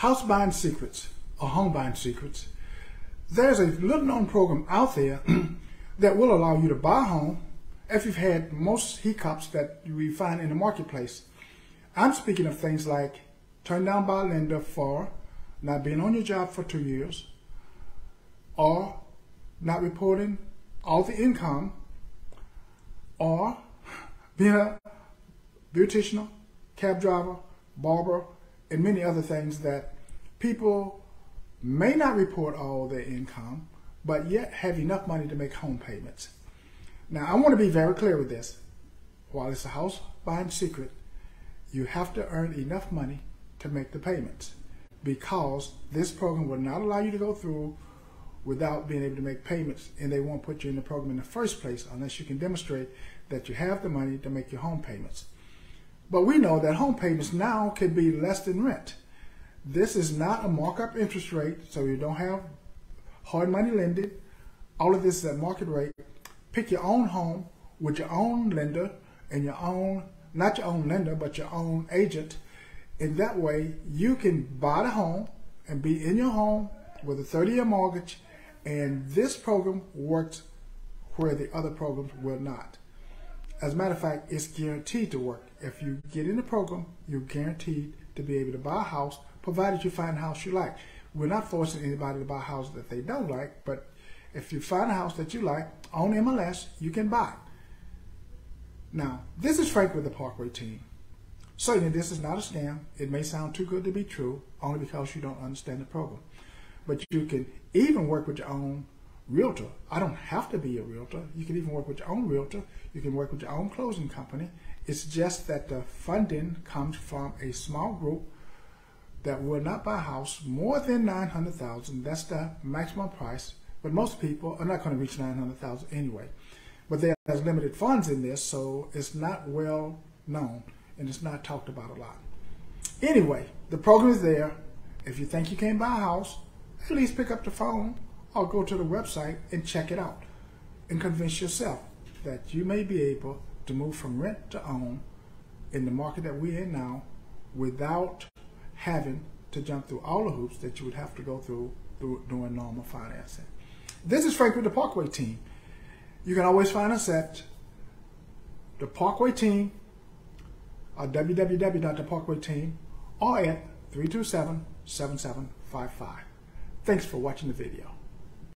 House Buying Secrets or Home Buying Secrets, there's a little known program out there that will allow you to buy a home if you've had most hiccups that we find in the marketplace. I'm speaking of things like turned down by a lender for not being on your job for two years, or not reporting all the income, or being a beautician, cab driver, barber, and many other things that people may not report all their income, but yet have enough money to make home payments. Now, I want to be very clear with this. While it's a house buying secret, you have to earn enough money to make the payments because this program will not allow you to go through without being able to make payments and they won't put you in the program in the first place unless you can demonstrate that you have the money to make your home payments. But we know that home payments now can be less than rent. This is not a markup interest rate, so you don't have hard money lending. All of this is at market rate. Pick your own home with your own lender and your own, not your own lender, but your own agent. In that way, you can buy the home and be in your home with a 30 year mortgage. And this program works where the other programs will not. As a matter of fact, it's guaranteed to work. If you get in the program, you're guaranteed to be able to buy a house, provided you find a house you like. We're not forcing anybody to buy a house that they don't like, but if you find a house that you like on MLS, you can buy Now, this is Frank with the Parkway team. Certainly, this is not a scam. It may sound too good to be true, only because you don't understand the program. But you can even work with your own realtor. I don't have to be a realtor. You can even work with your own realtor. You can work with your own closing company. It's just that the funding comes from a small group that will not buy a house more than 900,000. That's the maximum price. But most people are not going to reach 900,000 anyway. But there's limited funds in this, so it's not well known and it's not talked about a lot. Anyway, the program is there. If you think you can't buy a house, at least pick up the phone or go to the website and check it out and convince yourself that you may be able to move from rent to own in the market that we're in now without having to jump through all the hoops that you would have to go through, through doing normal financing. This is Frank with the Parkway team. You can always find us at the Parkway team or www.theparkwayteam or at 327 7755. Thanks for watching the video.